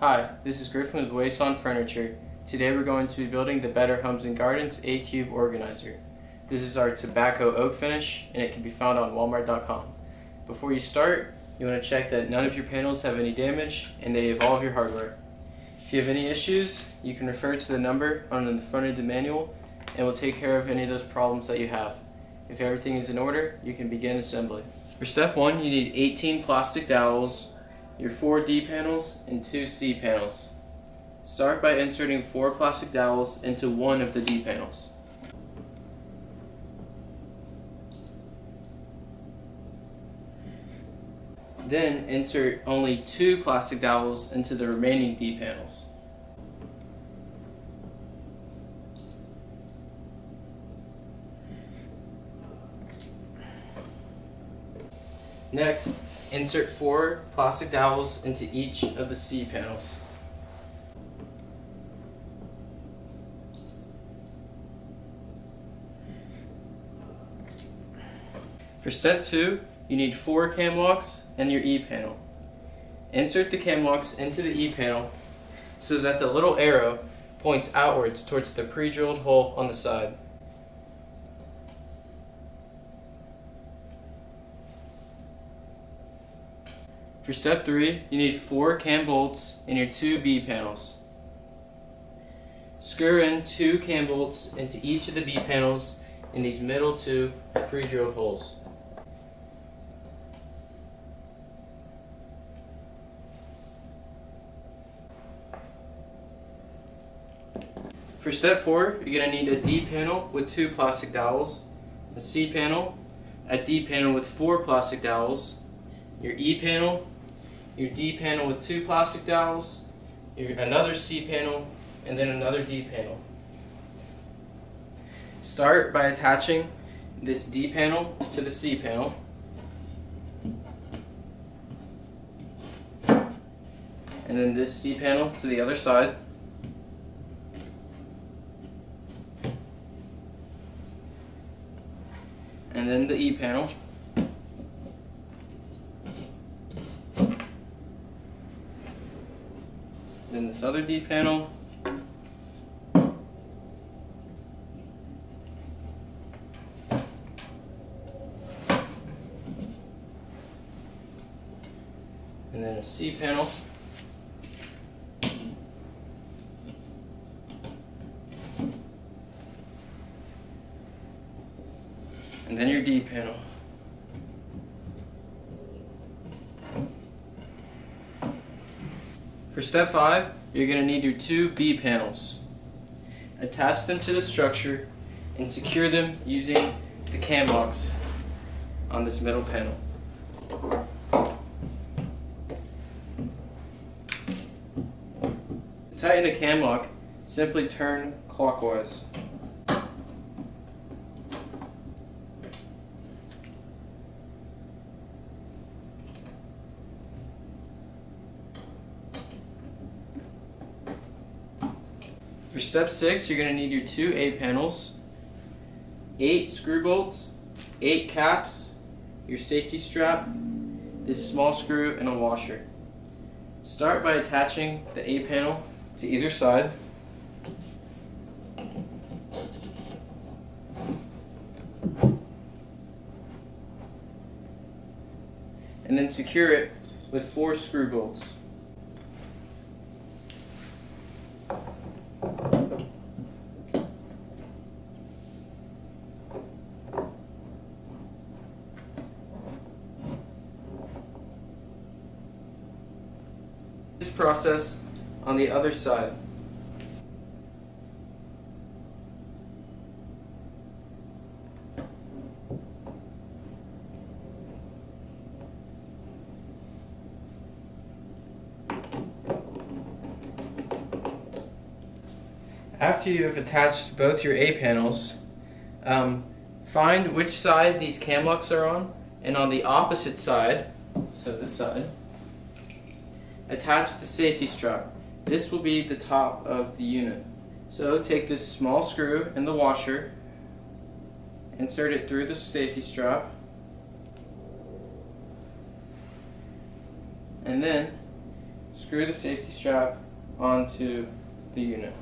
Hi, this is Griffin with Huisen Furniture. Today we're going to be building the Better Homes and Gardens 8-Cube Organizer. This is our tobacco oak finish and it can be found on walmart.com. Before you start, you want to check that none of your panels have any damage and they have all of your hardware. If you have any issues, you can refer to the number on the front of the manual and we'll take care of any of those problems that you have. If everything is in order, you can begin assembly. For step one, you need 18 plastic dowels, your four D panels, and two C panels. Start by inserting four plastic dowels into one of the D panels. Then insert only two plastic dowels into the remaining D panels. Next, insert four plastic dowels into each of the C panels. For step two, you need four cam locks and your E panel. Insert the cam locks into the E panel so that the little arrow points outwards towards the pre-drilled hole on the side. For step 3, you need 4 cam bolts in your two B panels. Screw in 2 cam bolts into each of the B panels in these middle two pre-drilled holes. For step 4, you're going to need a D panel with 2 plastic dowels, a C panel, a D panel with 4 plastic dowels, your E panel, your D panel with two plastic dowels, your, another C panel, and then another D panel. Start by attaching this D panel to the C panel. And then this D panel to the other side. And then the E panel. Then this other D panel. And then a C panel. And then your D panel. For step 5, you're going to need your two B panels. Attach them to the structure and secure them using the cam locks on this middle panel. To tighten a cam lock, simply turn clockwise. For step six, you're going to need your two A panels, eight screw bolts, eight caps, your safety strap, this small screw, and a washer. Start by attaching the A panel to either side. And then secure it with four screw bolts. this process on the other side. After you have attached both your A panels, um, find which side these cam locks are on, and on the opposite side, so this side, attach the safety strap. This will be the top of the unit. So take this small screw and the washer, insert it through the safety strap, and then Screw the safety strap onto the unit.